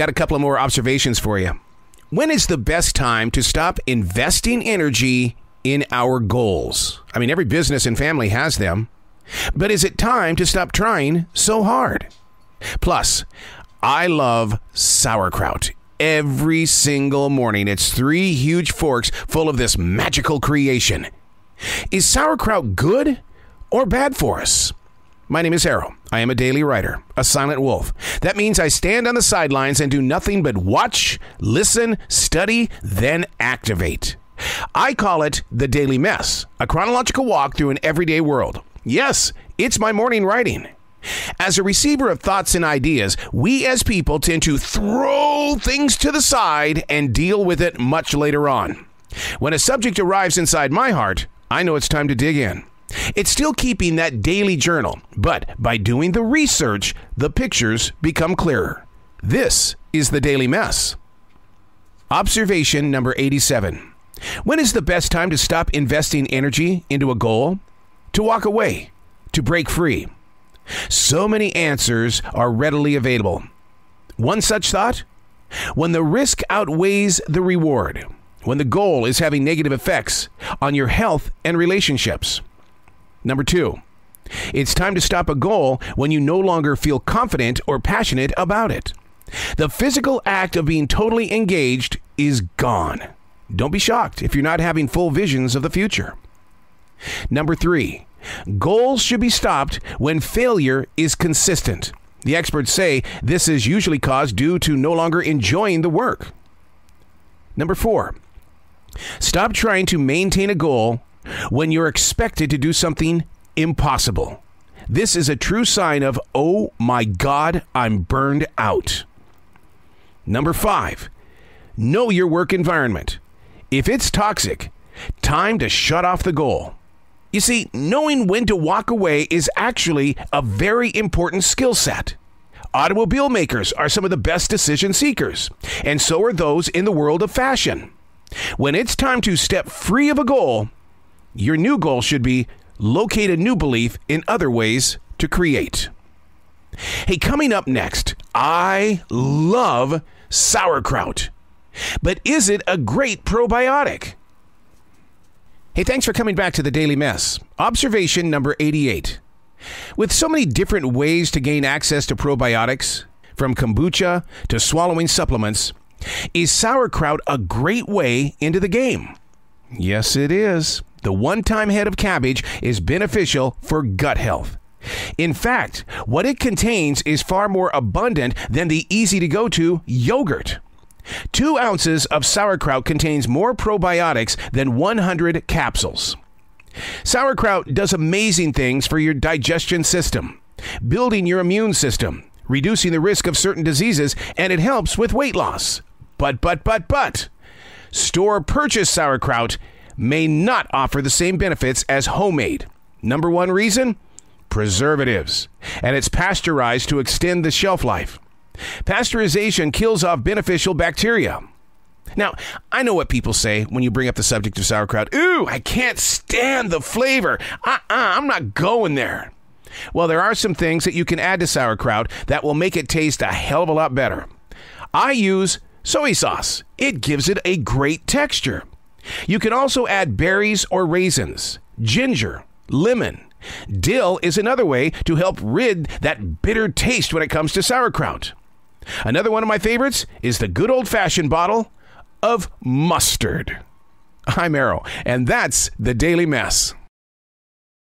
Got a couple of more observations for you. When is the best time to stop investing energy in our goals? I mean, every business and family has them, but is it time to stop trying so hard? Plus, I love sauerkraut. Every single morning, it's three huge forks full of this magical creation. Is sauerkraut good or bad for us? My name is Arroe. I am a daily writer, a silent wolf. That means I stand on the sidelines and do nothing but watch, listen, study, then activate. I call it the Daily Mess, a chronological walk through an everyday world. Yes, it's my morning writing. As a receiver of thoughts and ideas, we as people tend to throw things to the side and deal with it much later on. When a subject arrives inside my heart, I know it's time to dig in. It's still keeping that daily journal, but by doing the research, the pictures become clearer. This is the Daily Mess. Observation number 87. When is the best time to stop investing energy into a goal? To walk away, to break free. So many answers are readily available. One such thought? When the risk outweighs the reward, when the goal is having negative effects on your health and relationships. Number two, it's time to stop a goal when you no longer feel confident or passionate about it. The physical act of being totally engaged is gone. Don't be shocked if you're not having full visions of the future. Number three, goals should be stopped when failure is consistent. The experts say this is usually caused due to no longer enjoying the work. Number four, stop trying to maintain a goal when you're expected to do something impossible. This is a true sign of, oh my God, I'm burned out. Number five, know your work environment. If it's toxic, time to shut off the goal. You see, knowing when to walk away is actually a very important skill set. Automobile makers are some of the best decision seekers, and so are those in the world of fashion. When it's time to step free of a goal, your new goal should be locate a new belief in other ways to create. Hey, coming up next, I love sauerkraut. But is it a great probiotic? Hey, thanks for coming back to the Daily Mess. Observation number 88. With so many different ways to gain access to probiotics, from kombucha to swallowing supplements, is sauerkraut a great way into the game? Yes, it is. The one time head of cabbage is beneficial for gut health. In fact, what it contains is far more abundant than the easy to go to yogurt. Two ounces of sauerkraut contains more probiotics than 100 capsules. Sauerkraut does amazing things for your digestion system, building your immune system, reducing the risk of certain diseases, and it helps with weight loss. But, but, but, but, store purchase sauerkraut may not offer the same benefits as homemade. Number one reason? Preservatives. And it's pasteurized to extend the shelf life. Pasteurization kills off beneficial bacteria. Now, I know what people say when you bring up the subject of sauerkraut. Ooh, I can't stand the flavor. Uh uh-uh, uh, I'm not going there. Well, there are some things that you can add to sauerkraut that will make it taste a hell of a lot better. I use soy sauce, it gives it a great texture. You can also add berries or raisins, ginger, lemon. Dill is another way to help rid that bitter taste when it comes to sauerkraut. Another one of my favorites is the good old fashioned bottle of mustard. I'm Arroe, and that's the Daily Mess.